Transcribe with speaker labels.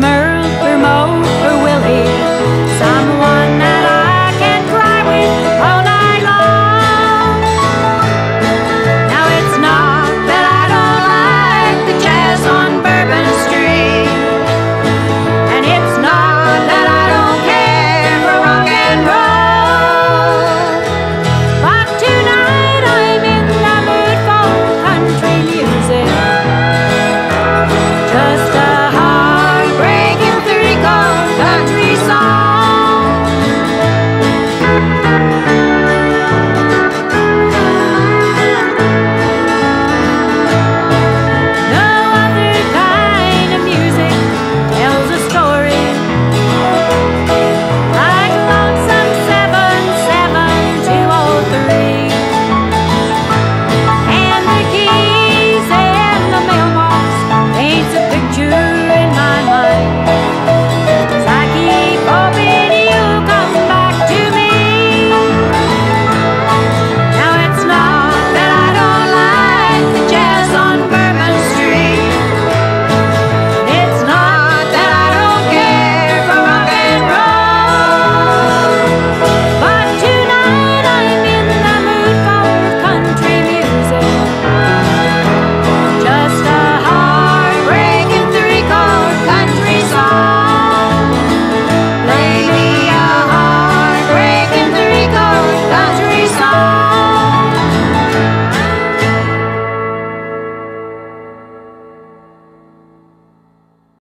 Speaker 1: Merle Merle